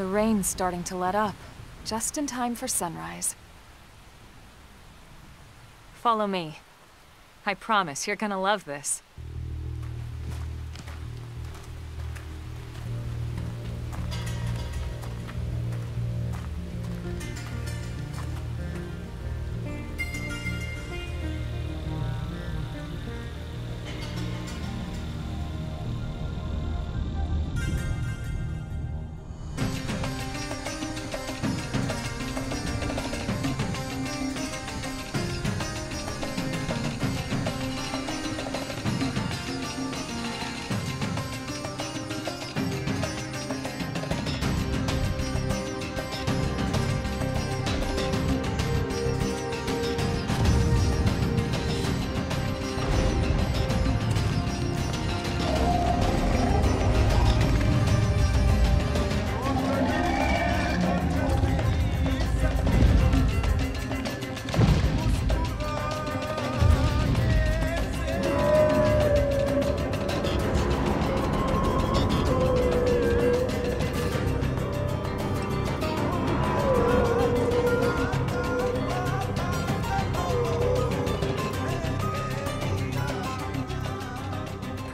The rain's starting to let up, just in time for sunrise. Follow me. I promise you're gonna love this.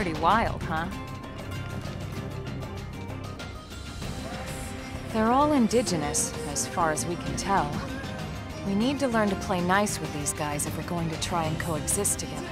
Pretty wild, huh? They're all indigenous, as far as we can tell. We need to learn to play nice with these guys if we're going to try and coexist together.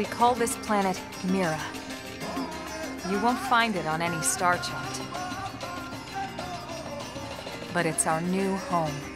We call this planet Mira. You won't find it on any star chart. But it's our new home.